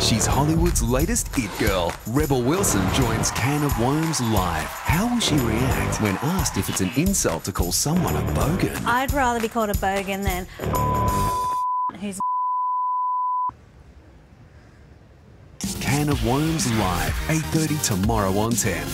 She's Hollywood's latest it girl. Rebel Wilson joins Can of Worms live. How will she react when asked if it's an insult to call someone a bogan? I'd rather be called a bogan than who's Can of Worms live, 8.30 tomorrow on 10.